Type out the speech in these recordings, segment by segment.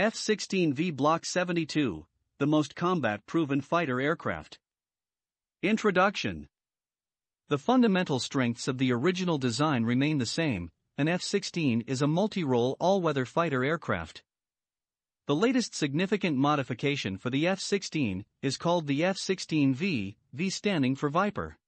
F 16V Block 72, the most combat proven fighter aircraft. Introduction The fundamental strengths of the original design remain the same. An F 16 is a multi role all weather fighter aircraft. The latest significant modification for the F 16 is called the F 16V, V standing for Viper.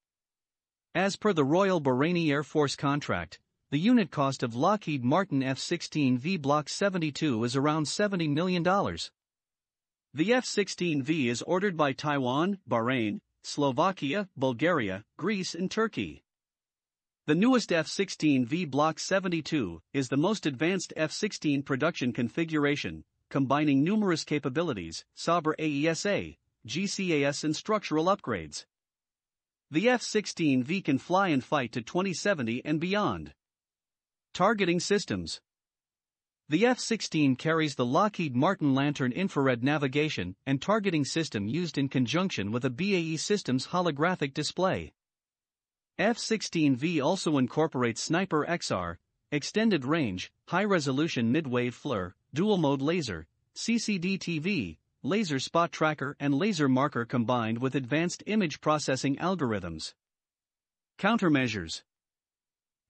As per the Royal Bahraini Air Force contract, the unit cost of Lockheed Martin F 16V Block 72 is around $70 million. The F 16V is ordered by Taiwan, Bahrain, Slovakia, Bulgaria, Greece, and Turkey. The newest F 16V Block 72 is the most advanced F 16 production configuration, combining numerous capabilities, Sabre AESA, GCAS, and structural upgrades. The F 16V can fly and fight to 2070 and beyond. Targeting Systems The F 16 carries the Lockheed Martin LANTIRN infrared navigation and targeting system used in conjunction with a BAE Systems holographic display. F 16V also incorporates Sniper XR, extended range, high resolution mid wave FLIR, dual mode laser, CCD TV, laser spot tracker, and laser marker combined with advanced image processing algorithms. Countermeasures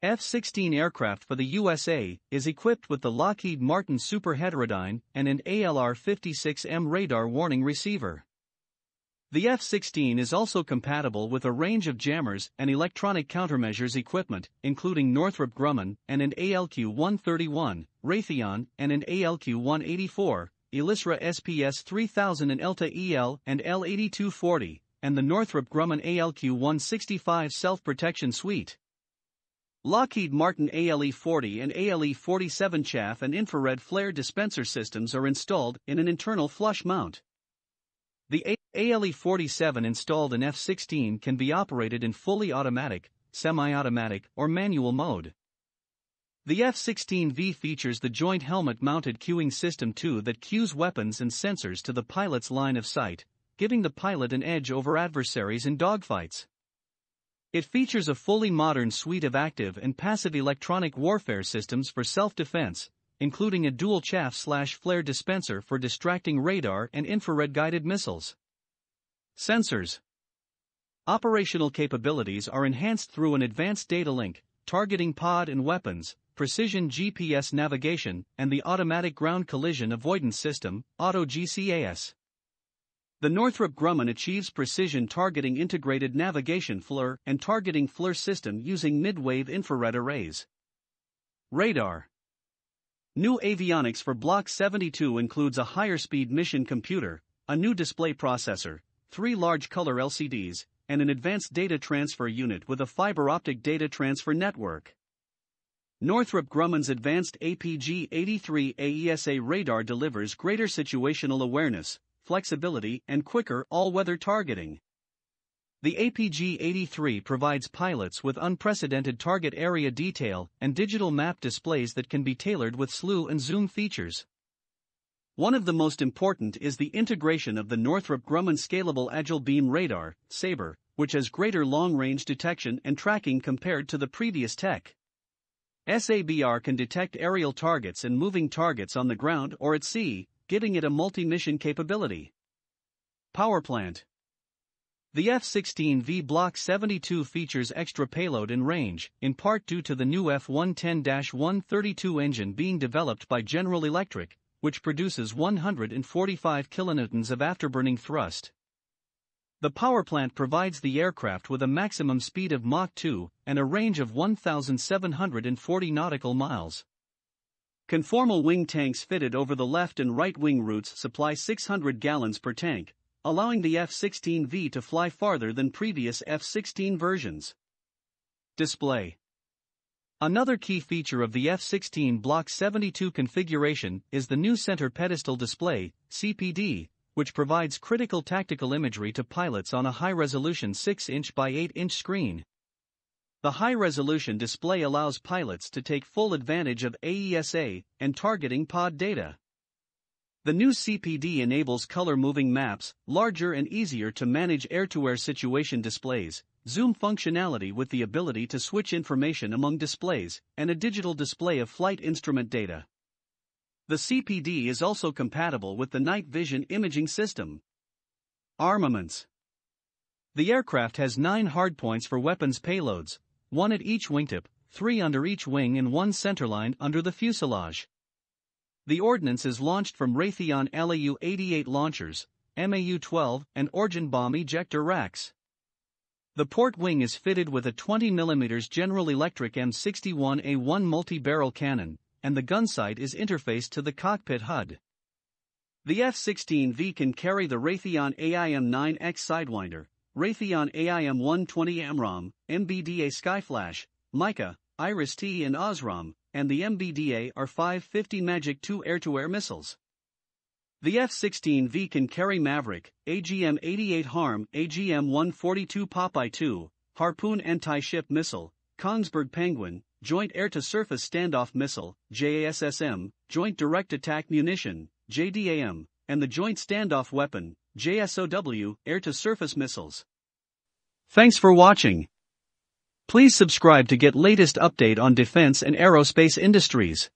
F 16 aircraft for the USA is equipped with the Lockheed Martin Super Heterodyne and an ALR 56M radar warning receiver. The F 16 is also compatible with a range of jammers and electronic countermeasures equipment, including Northrop Grumman and an ALQ 131, Raytheon and an ALQ 184, Elisra SPS 3000 and ELTA EL and L8240, and the Northrop Grumman ALQ 165 self protection suite. Lockheed Martin ALE 40 and ALE 47 chaff and infrared flare dispenser systems are installed in an internal flush mount. The ALE 47 installed in F 16 can be operated in fully automatic, semi automatic, or manual mode. The F-16V features the joint helmet-mounted cueing system 2 that cues weapons and sensors to the pilot's line of sight, giving the pilot an edge over adversaries in dogfights. It features a fully modern suite of active and passive electronic warfare systems for self-defense, including a dual chaff-slash-flare dispenser for distracting radar and infrared-guided missiles. Sensors Operational capabilities are enhanced through an advanced data link, targeting pod and weapons, precision GPS navigation, and the Automatic Ground Collision Avoidance System, Auto GCAS. The Northrop Grumman achieves precision targeting integrated navigation FLIR and targeting FLIR system using mid-wave infrared arrays. Radar New avionics for Block 72 includes a higher speed mission computer, a new display processor, three large color LCDs, and an advanced data transfer unit with a fiber optic data transfer network. Northrop Grumman's advanced APG-83 AESA radar delivers greater situational awareness, flexibility, and quicker all-weather targeting. The APG-83 provides pilots with unprecedented target area detail and digital map displays that can be tailored with slew and zoom features. One of the most important is the integration of the Northrop Grumman Scalable Agile Beam Radar, SABRE, which has greater long-range detection and tracking compared to the previous tech. SABRE can detect aerial targets and moving targets on the ground or at sea, giving it a multi mission capability. Power plant The F 16V Block 72 features extra payload and range, in part due to the new F 110 132 engine being developed by General Electric, which produces 145 kilonewtons of afterburning thrust. The power plant provides the aircraft with a maximum speed of Mach 2 and a range of 1,740 nautical miles. Conformal wing tanks fitted over the left and right wing roots supply 600 gallons per tank, allowing the F 16V to fly farther than previous F 16 versions. Display Another key feature of the F 16 Block 72 configuration is the new Center Pedestal Display, CPD, which provides critical tactical imagery to pilots on a high resolution 6 inch by 8 inch screen. The high resolution display allows pilots to take full advantage of AESA and targeting pod data. The new CPD enables color moving maps, larger and easier to manage air to air situation displays, zoom functionality with the ability to switch information among displays, and a digital display of flight instrument data. The CPD is also compatible with the night vision imaging system. Armaments The aircraft has nine hardpoints for weapons payloads, one at each wingtip, three under each wing and one centerline under the fuselage. The ordnance is launched from Raytheon LAU-88 launchers, MAU-12 and Origin bomb ejector racks. The port wing is fitted with a 20mm General Electric M61A1 multi-barrel cannon, and the gun sight is interfaced to the cockpit HUD. The F-16V can carry the Raytheon AIM-9X Sidewinder, Raytheon AIM-120 AMRAAM, MBDA Skyflash, Mica, IRIS-T and ASRAAM, and the MBDA R550 Magic II air-to-air missiles. The F-16V can carry Maverick, AGM-88 HARM, AGM-142 Popeye 2, Harpoon anti-ship missile, Kongsberg Penguin, Joint Air-to-Surface Standoff Missile, JASSM, Joint Direct Attack Munition, JDAM, and the Joint Standoff Weapon, JSOW, Air-to-Surface Missiles. Thanks for watching. Please subscribe to get latest update on defense and aerospace industries.